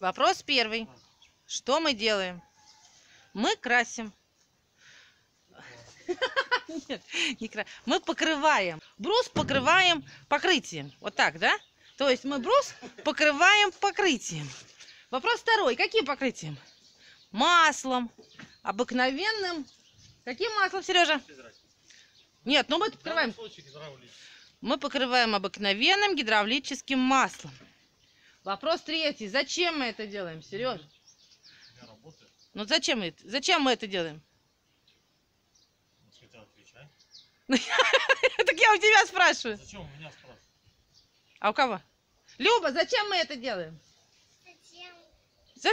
Вопрос первый. Что мы делаем? Мы красим. Нет, не кра... Мы покрываем. Брус покрываем покрытием. Вот так, да? То есть мы брус покрываем покрытием. Вопрос второй. Каким покрытием? Маслом. Обыкновенным. Каким маслом, Сережа? Нет, ну мы покрываем. Мы покрываем обыкновенным гидравлическим маслом. Вопрос третий. Зачем мы это делаем, Сереж? Ну зачем, мы это- зачем мы это делаем? Так я у тебя спрашиваю. Зачем у меня спрашивают? А у кого? Люба, зачем мы это делаем? Зачем? За-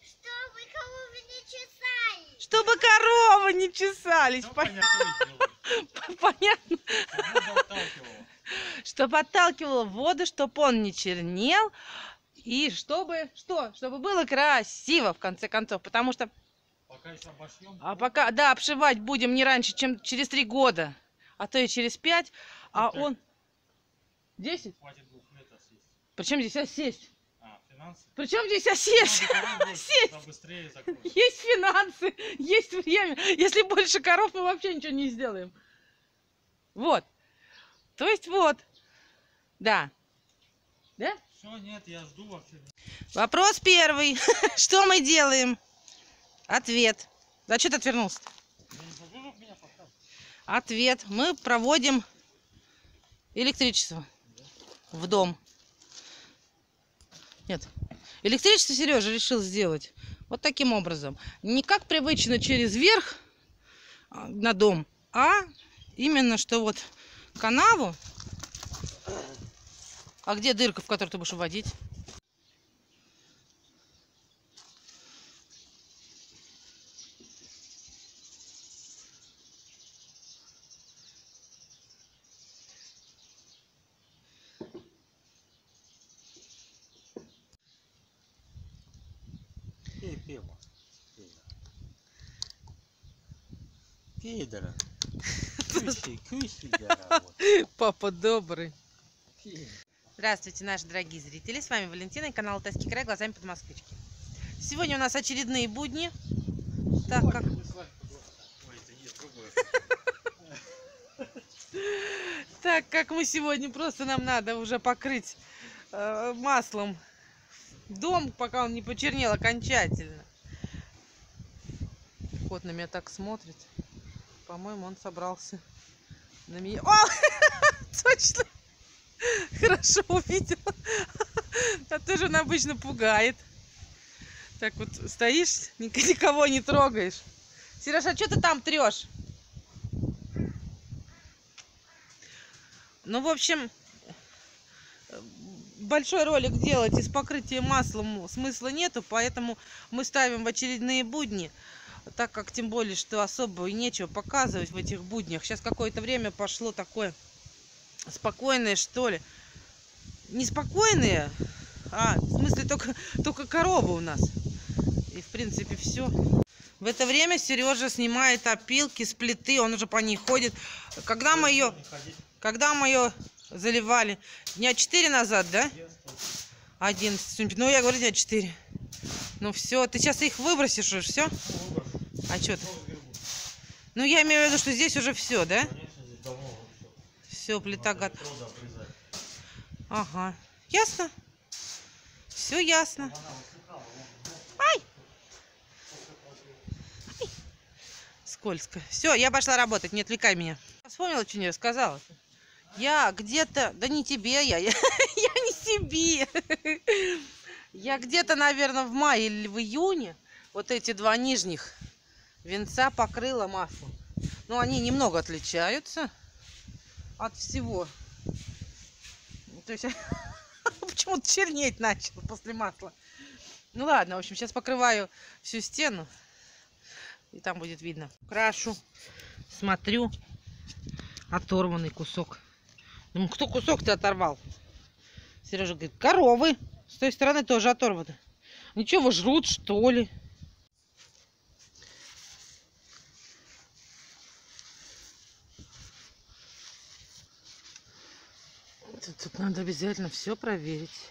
Чтобы коровы не чесали. Чтобы коровы не чесались. Понятно. Понятно. Чтобы отталкивало воду, чтобы он не чернел. И чтобы, что? Чтобы было красиво, в конце концов. Потому что, Пока еще обошьем. а пока, да, обшивать будем не раньше, чем через три года. А то и через пять. А Опять. он... Десять? Хватит двух лет осесть. Причем здесь осесть? А, финансы? Причем здесь осесть? Сесть. Есть финансы, есть время. Если больше коров, мы вообще ничего не сделаем. Вот. То есть вот. Да. Да? Все, нет, я жду вообще. Вопрос первый. Что мы делаем? Ответ. Да что ты отвернулся? Ответ. Мы проводим электричество в дом. Нет. Электричество Сережа решил сделать вот таким образом. Не как привычно через верх а, на дом, а именно что вот канаву. А где дырка, в которую ты будешь вводить? Пиво. Пидора. Куси, дорогой. Папа добрый. Пей. Здравствуйте, наши дорогие зрители. С вами Валентина и канал Тайский край глазами под москвички. Сегодня у нас очередные будни. Так как, так как мы сегодня просто нам надо уже покрыть э, маслом дом, пока он не почернел окончательно. Кот на меня так смотрит. По-моему, он собрался на меня. О! Точно! Хорошо увидела. А то же он обычно пугает. Так вот стоишь, ник- никого не трогаешь. Сережа, а что ты там трешь? Ну, в общем, большой ролик делать из покрытия маслом смысла нету, поэтому мы ставим в очередные будни, так как тем более, что особо и нечего показывать в этих буднях. Сейчас какое-то время пошло такое спокойное, что ли. Неспокойные, а в смысле только, только коровы у нас. И в принципе все. В это время Сережа снимает опилки с плиты, он уже по ней ходит. Когда мы ее, когда мы ее заливали? Дня 4 назад, да? 11. Ну, я говорю, дня 4. Ну все, ты сейчас их выбросишь уже, все? А что ты? Ну, я имею в виду, что здесь уже все, да? Конечно, здесь давно все. Плита готова. Ага. Ясно? Все ясно. Ай! Ай! Скользко. Все, я пошла работать, не отвлекай меня. Вспомнила, что не рассказала. Я где-то, да не тебе я, я, я не себе. Я где-то, наверное, в мае или в июне вот эти два нижних венца покрыла маслом. Но они немного отличаются от всего. То есть почему-то чернеть начал после масла. Ну ладно, в общем, сейчас покрываю всю стену. И там будет видно. Крашу, смотрю. Оторванный кусок. Ну, кто кусок-то оторвал? Сережа говорит, коровы. С той стороны тоже оторваны. Ничего, жрут, что ли? Тут, тут надо обязательно все проверить.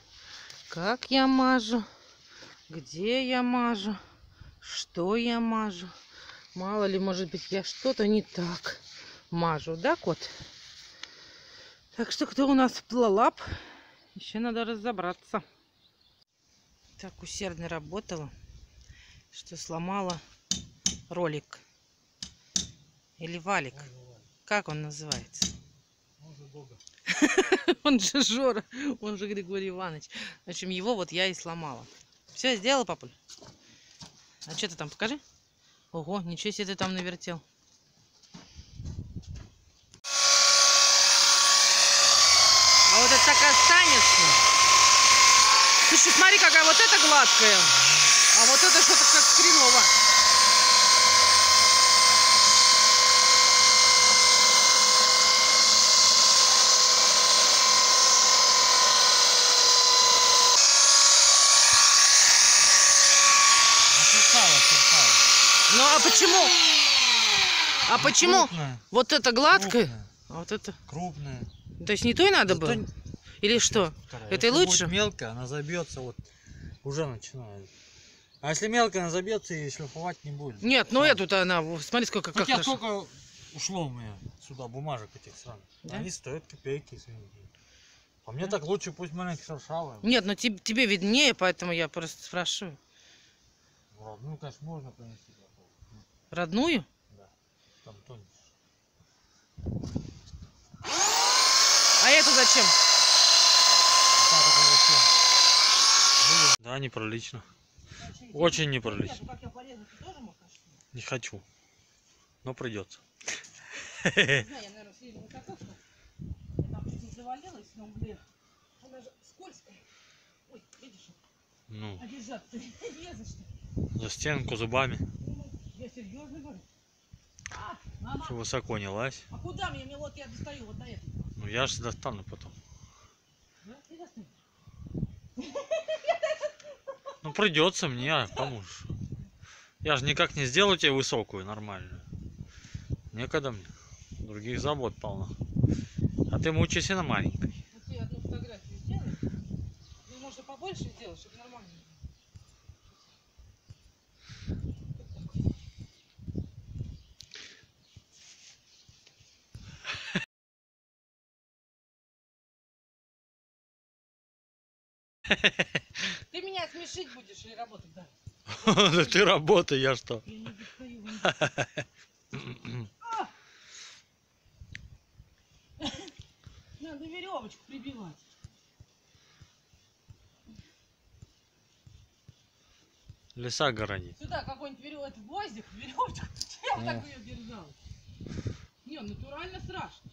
Как я мажу. Где я мажу? Что я мажу? Мало ли, может быть, я что-то не так мажу, да, кот? Так что кто у нас плалап? Еще надо разобраться. Так усердно работала, что сломала ролик. Или валик. Как он называется? Он же Жора, он же Григорий Иванович. В общем, его вот я и сломала. Все, сделала, папуль? А что ты там, покажи? Ого, ничего себе ты там навертел. А вот это так останется. Слушай, смотри, какая вот эта гладкая. А вот это что-то как хреново. Ну а почему? А почему? Крупная, Вот это гладкое, крупная, а вот это... крупная. То есть не той надо Зато было? Или что? Вторая. Это Если лучше? мелкая, она забьется, вот уже начинает. А если мелкая, она забьется и шлифовать не будет. Нет, ну эту-то она, смотри, сколько как Хотя хорошо. сколько ушло у меня сюда бумажек этих сраных. Да? Они стоят копейки, извините. По мне так лучше, пусть маленькие шершавые. Нет, ну тебе, тебе виднее, поэтому я просто спрашиваю. Ну, конечно, можно принести. Родную? Там тоньше. А зачем? Это вообще. Да, неприлично. Очень неприлично. Не хочу. Но придется. Не знаю, я, наверное, слишком упаковка. Я там чуть не завалилась на угле. Она же скользкая. Ой, видишь, Ну, за стенку зубами. Я серьезно говорю. А, мама, Всё Высоко не лазь. а куда мне? Мне вот я достаю вот на это. Ну я же достану потом. Да? Ты. Ну придется мне, а ж. Я же никак не сделаю тебе высокую, нормальную. Некогда мне. Других забот полно. А ты мучайся на маленькой. Вот тебе одну фотографию сделай. Ну, можно побольше сделать, чтобы нормально Ты меня смешить будешь или работать, да? Да ты работай, я что? Надо веревочку прибивать. Леса горонит. Сюда какой-нибудь веревочку, это гвоздик, веревочку. Я вот так ее держал. Не, натурально страшно.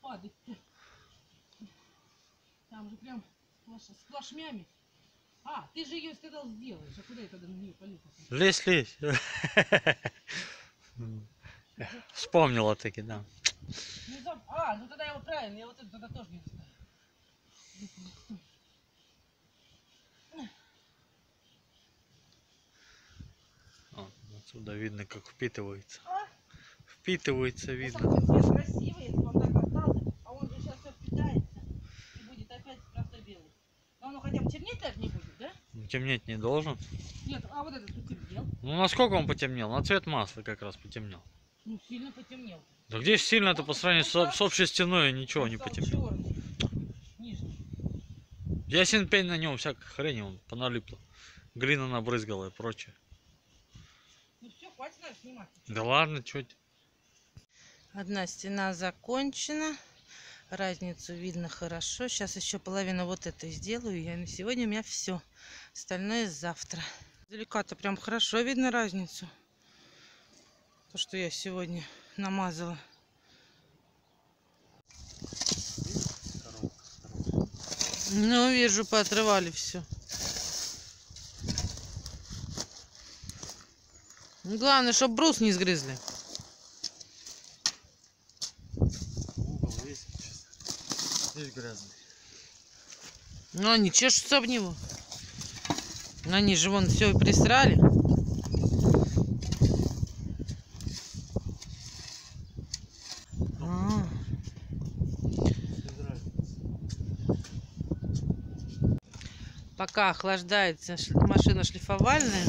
Падать-то. Там же прям сплош- сплошмями. А, ты же ее сказал сделаешь. А куда я тогда на нее полез? Лезь, лезь. Вспомнила таки, да. Ну, А, ну тогда я вот правильно, я вот это тогда тоже не знаю. О, Отсюда видно, как впитывается. А? Впитывается, видно. самом деле цвет красивый, если он так остался, а он же сейчас все впитается и будет опять просто белый. Но оно хотя бы темнеть даже не будет, да? Ну, Темнеть не должен. Нет, а вот этот потемнел. Ну, насколько он потемнел? На цвет масла как раз потемнел. Ну, сильно потемнел. Да где сильно-то по сравнению с, с общей стеной ничего Он не потемнело. Ясен пень на нем всякой хрени он поналипло. Глина набрызгала и прочее. Ну все, хватит снимать. Да ладно, чё ты. Одна стена закончена. Разницу видно хорошо. Сейчас еще половину вот этой сделаю. Я на сегодня у меня все. Остальное завтра. Далеко-то прям хорошо видно разницу. То, что я сегодня намазала. Ну, вижу, поотрывали все. Главное, чтобы брус не сгрызли. Здесь грязный. Ну, они чешутся об него. Они же вон все присрали. А, Пока охлаждается машина шлифовальная,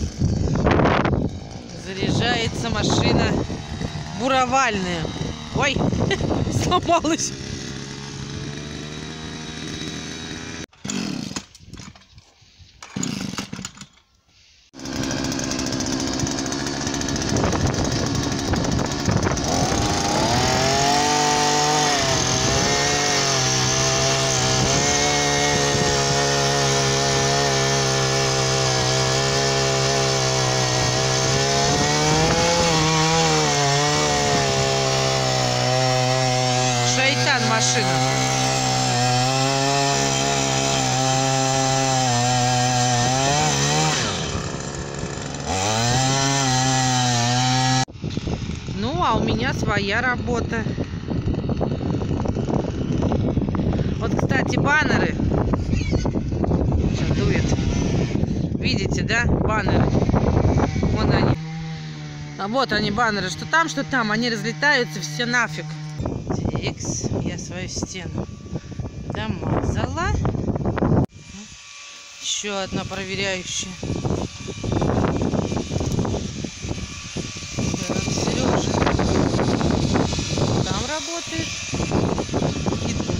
заряжается машина буровальная. Ой, сломалась. Шайтан машина. Ну, а у меня своя работа. Вот, кстати, баннеры. Сейчас дует. Видите, да? Баннеры. Вон они. А вот они, баннеры. Что там, что там. Они разлетаются все нафиг. Тикс. Я свою стену домазала. Еще одна проверяющая. Так, Сережа. Там работает. И тут.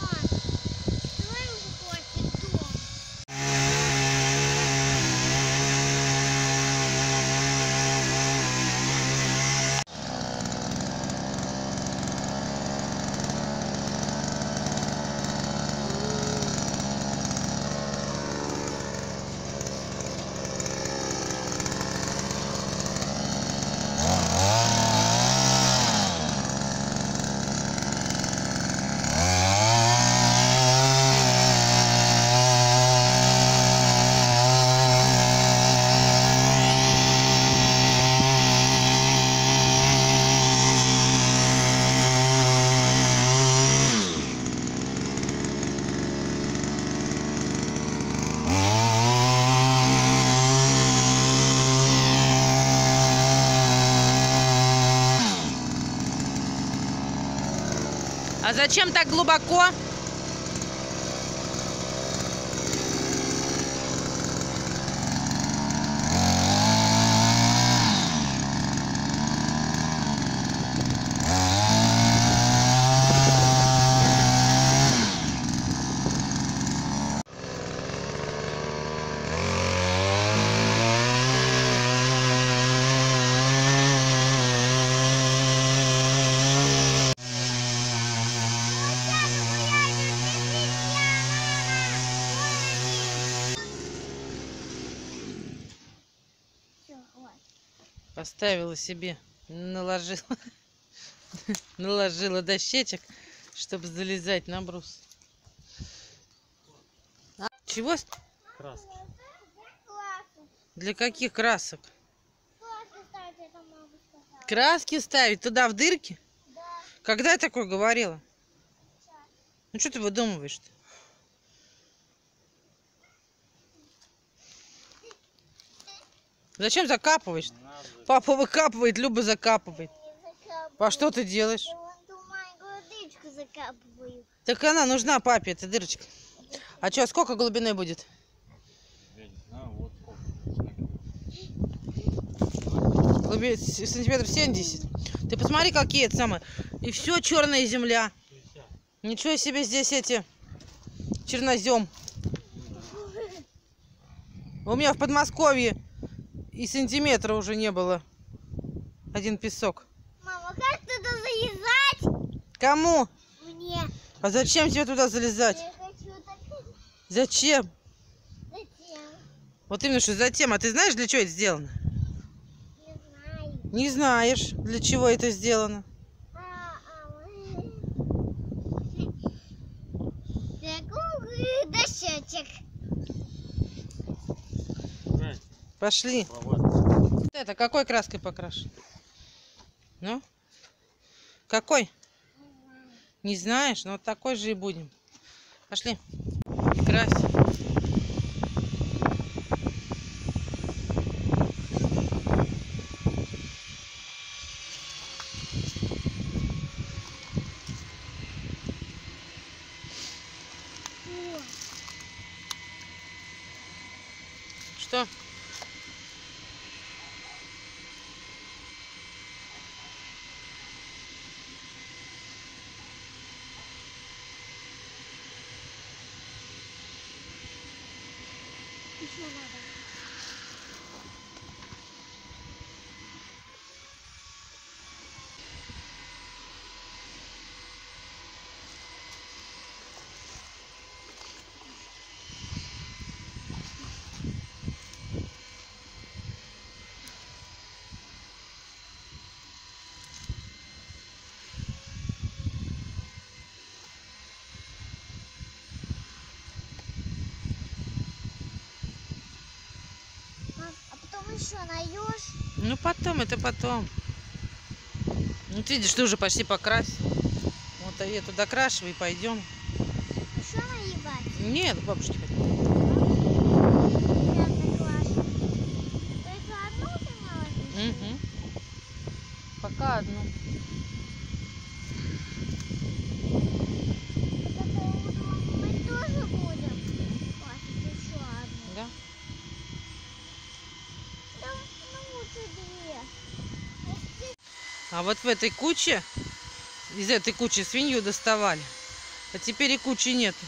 Мама, строим какой-то дом. А зачем так глубоко? Поставила себе, наложила, наложила дощечек, чтобы залезать на брус. А, чего? Краски. Для каких красок? Краски ставить туда в дырки? Да, Когда я такое говорила? сейчас. Ну что ты выдумываешь-то? Зачем закапываешь? Надо. Папа выкапывает, Люба закапывает. А что ты делаешь? Маленькую дырочку закапываю. Так она нужна папе, эта дырочка. А что, сколько глубины будет? Я не знаю, вот сколько. Глуби- с- Сантиметров 70. Ты посмотри, какие это самые. И все черная земля. Ничего себе здесь эти чернозем. У меня в Подмосковье и сантиметра уже не было. Один песок. Мама, как туда залезать? Кому? Мне. А зачем тебе туда залезать? Я хочу так. Зачем? Зачем? Вот именно что затем. А ты знаешь, для чего это сделано? Не знаю. Не знаешь, для чего это сделано. Пошли. Вот это какой краской покрашен? Ну? Какой? Не знаешь? Ну, вот такой же и будем. Пошли. Крась. Что? Еще найдешь? Ну потом, это потом. Ну ты видишь, ты уже почти покрасил. Вот а эту докрашивай и пойдем. Еще наебать? Нет, к бабушке пойдем. Я заглажу. Только одну ты наложишь? Мгм. Пока одну. Так это утром мы тоже будем класть еще одну. Да? Да, ну лучше две. А вот в этой куче, из этой кучи свинью доставали. А теперь и кучи нету.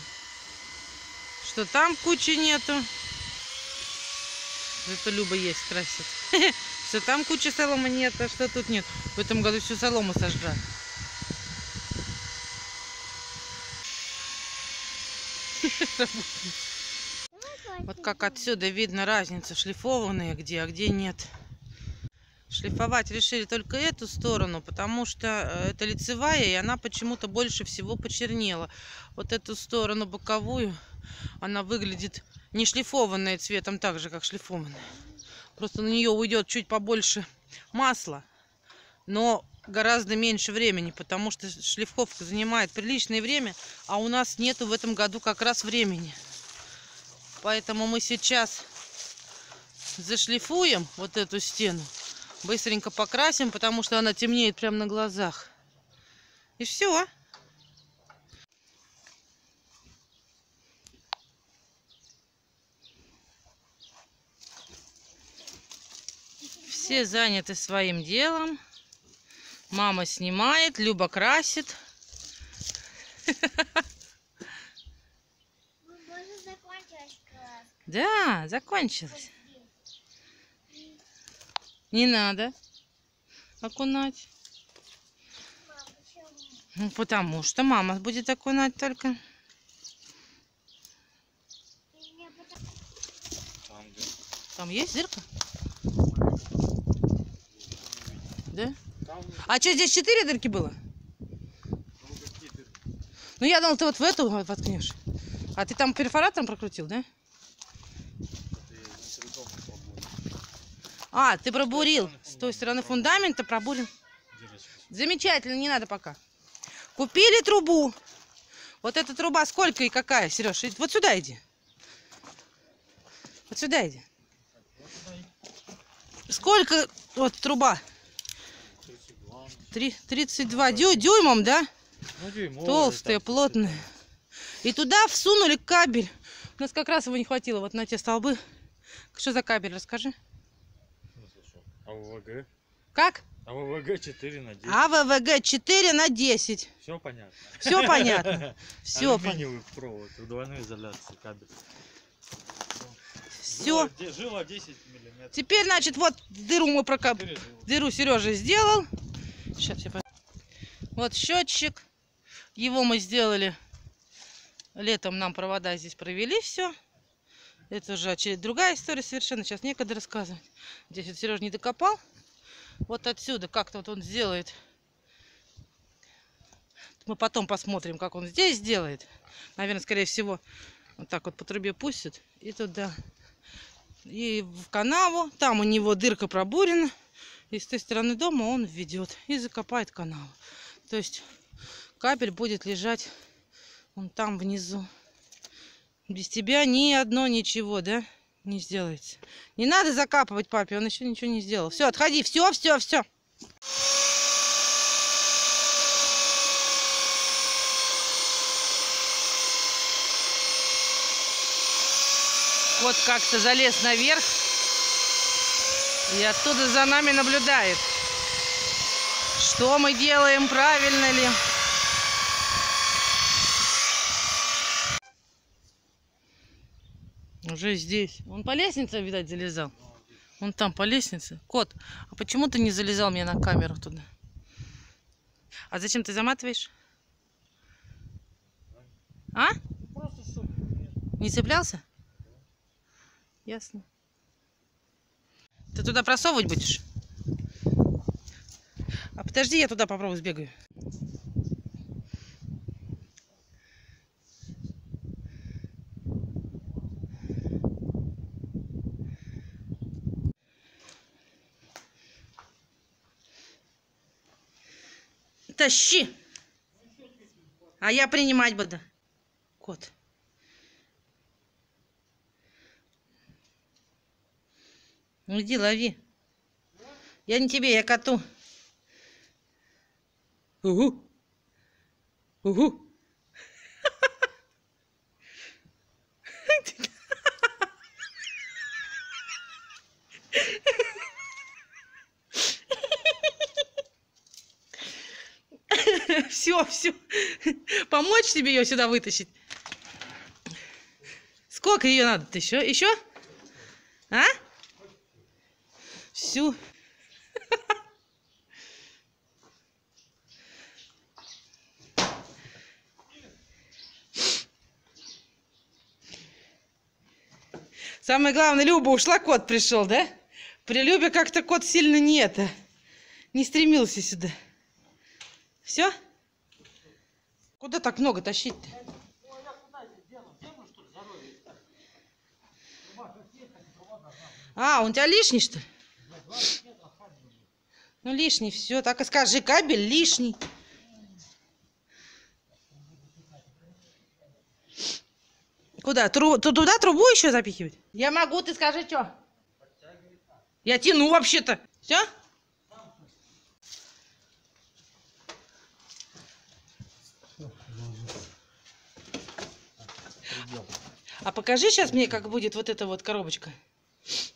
Что там кучи нету. Это Люба есть красит. Что там кучи соломы нет, а что тут нет. В этом году всю солому. Давай Вот как отсюда видно разницу, шлифованные где, а где нет. Шлифовать решили только эту сторону, потому что э, это лицевая, и она почему-то больше всего почернела. Вот эту сторону боковую, она выглядит не шлифованная цветом так же, как шлифованная. Просто на нее уйдет чуть побольше масла, но гораздо меньше времени, потому что шлифовка занимает приличное время, а у нас нету в этом году как раз времени. Поэтому мы сейчас зашлифуем вот эту стену. Быстренько покрасим, потому что она темнеет прямо на глазах. И все. Все заняты своим делом. Мама снимает, Люба красит. Да, закончилось. Не надо окунать. Ну, потому что мама будет окунать только. Там, есть дырка? Да? А что, здесь четыре дырки было? ну, я думал, ты вот в эту вот воткнешь. А ты там перфоратором прокрутил, да? Ты внутри дома пробуй. А, ты пробурил. С той стороны фундамента пробурил. Замечательно, не надо пока. Купили трубу. Вот эта труба сколько и какая, Сереж? Вот сюда иди. Вот сюда иди. Сколько вот труба? 32. Три- 32 дю- дюймом, да? Ну, дюймовая, Толстые, так, плотные. И туда всунули кабель. У нас как раз его не хватило вот на те столбы. Что за кабель, расскажи. АВВГ? Как? АВВГ 4 на 10. АВВГ 4 на 10. Все понятно. Все понятно. Все понятно. Алюминиевый провод, двойной изоляции кабель. Все. Жила, жила 10 миллиметров. Теперь, значит, вот дыру мы прокап... Дыру Сережа сделал. Сейчас по- Вот счетчик. Его мы сделали. Летом нам провода здесь провели все. Это уже очеред- другая история совершенно. Сейчас некогда рассказывать. Здесь вот Сережа не докопал. Вот отсюда как-то вот он сделает. Мы потом посмотрим, как он здесь сделает. Наверное, скорее всего, вот так вот по трубе пустит. И туда. И в канаву. Там у него дырка пробурена. И с той стороны дома он введет и закопает канал. То есть кабель будет лежать вон там внизу. Без тебя ни одно ничего, да, не сделается. Не надо закапывать папе, он еще ничего не сделал. Все, отходи, все, все, все. Кот как-то залез наверх и оттуда за нами наблюдает. Что мы делаем, правильно ли? Уже здесь. Он по лестнице, видать, залезал. Он там по лестнице. Кот, а почему ты не залезал мне на камеру туда? А зачем ты заматываешь? А? Не цеплялся? Ясно. Ты туда просовывать будешь? А подожди, я туда попробую сбегаю. Тащи. А я принимать буду. Кот. Ну иди, лови. Я не тебе, я коту. Угу. Угу. Все, все. Помочь тебе ее сюда вытащить? Сколько ее надо-то еще? Еще? А? Всю. Самое главное, Люба ушла, кот пришел, да? При Любе как-то кот сильно не это, не стремился сюда. Все? Куда так много тащить-то? А, он у тебя лишний, что ли? Ну, лишний, все. Так и скажи, кабель лишний. Куда? Тру- ту- туда трубу еще запихивать? Я могу, ты скажи, что? Я тяну вообще-то. Все? А покажи сейчас мне, как будет вот эта вот коробочка.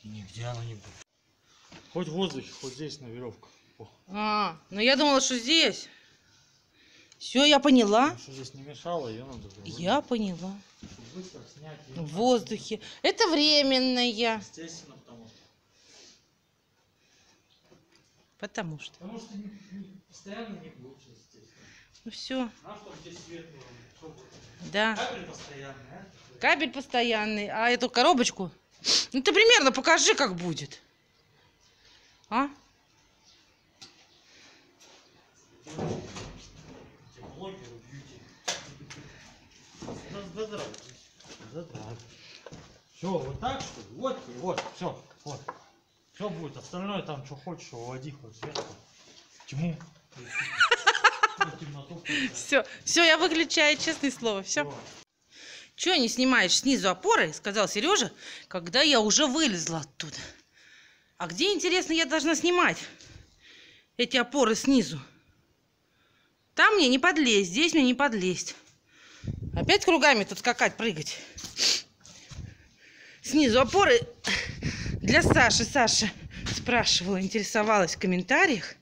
Нигде она не будет. Хоть в воздухе, хоть здесь на веревках. О, А, ну я думала, что здесь. Все, я поняла. что здесь не мешало, ее надо было Я поняла. быстро снять. В воздухе. Это временная. Естественно, потому что. Потому что. Потому что постоянно не получится, естественно. Ну все. Будет? Да. Кабель постоянный, а? Кабель постоянный. А эту коробочку? Ну ты примерно покажи, как будет. А? Все, вот так что ли? Вот, вот, все, вот. Все будет, остальное там, что хочешь, уводи хоть сверху. Тьму. Все, все, я выключаю, честное слово. Все. Всё. Че не снимаешь снизу опоры? Сказал Сережа, когда я уже вылезла оттуда. А где, интересно, я должна снимать эти опоры снизу? Там мне не подлезть, здесь мне не подлезть. Опять кругами тут скакать, прыгать. Снизу опоры для Саши. Саша спрашивала, интересовалась в комментариях,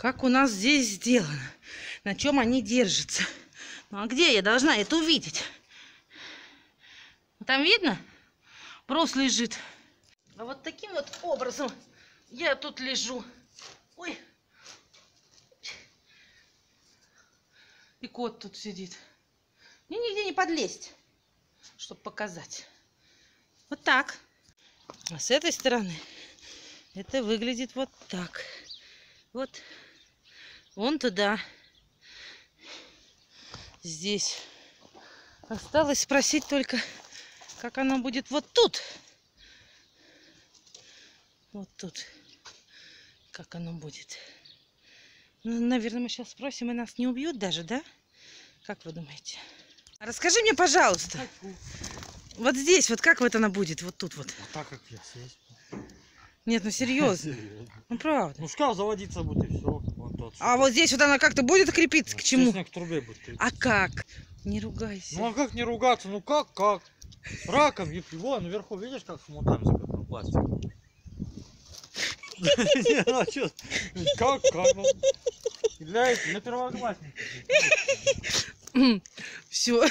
как у нас здесь сделано, на чем они держатся. Ну а где я должна это увидеть? Там видно? Брус лежит. А вот таким вот образом я тут лежу. Ой. И кот тут сидит. Мне нигде не подлезть, чтобы показать. Вот так. А с этой стороны это выглядит вот так. Вот. Вон туда. Здесь. Осталось спросить только, как оно будет вот тут. Вот тут. Как оно будет. Ну, наверное, мы сейчас спросим, и нас не убьют даже, да? Как вы думаете? Расскажи мне, пожалуйста. Вот здесь, вот как вот она будет? Вот тут вот. Вот так как я здесь. Нет, ну серьезно. Ну правда. Ну шкаф заводиться будет и все. Вон тот. А вот здесь вот она как-то будет крепиться к чему? К трубе будет крепиться. А как? Не ругайся. Ну а как не ругаться? Ну как, как? Раком, если вон наверху видишь, как хомутами закрыт пластик. Не, ну а? Как, как? ну? Для этих, для первоклассников. Все.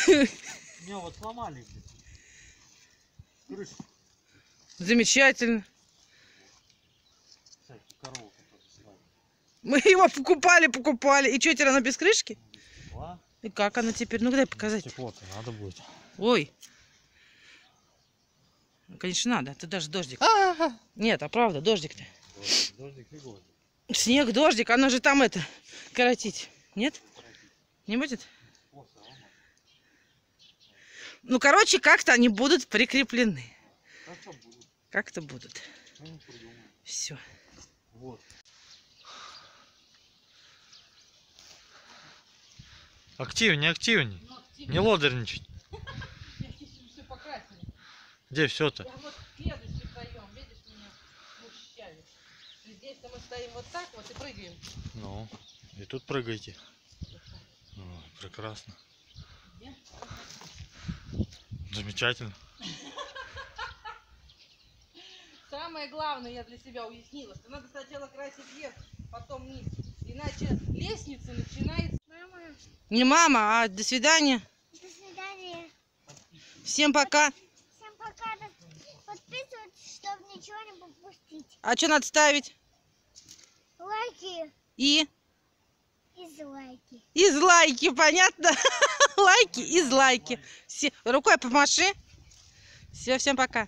Меня вот сломали. Крышу, Замечательно. кстати, корову. Мы его покупали, покупали. И что, теперь она без крышки? Ла? И как она теперь? Ну дай показать. Стекло-то надо будет. Ой. Ну, конечно, надо. Это даже дождик. Нет, а правда, дождик-то. Дождик, Дождик не будет. Снег, дождик, оно же там это, коротить. Нет? Не будет? Ну, короче, как-то они будут прикреплены. Да что будет? Как-то будут. Ну. Все. Вот. Активней, активней. Ну, Не лодерничать. все. Где все-то? Вот следующий проем, видишь, меня смущает. И Здесь-то мы стоим вот так вот и прыгаем. Ну, и тут прыгайте. О, прекрасно. Где? Замечательно. Самое главное я для себя уяснила, что надо сначала красить вверх, потом вниз. Иначе лестница начинается... Не мама, а до свидания. до свидания. Всем пока. Всем пока. Подписывайтесь, чтобы ничего не пропустить. А что надо ставить? Лайки И? и дизлайки. Излайки, понятно? Лайки, излайки. Все, рукой помаши. Все, всем пока.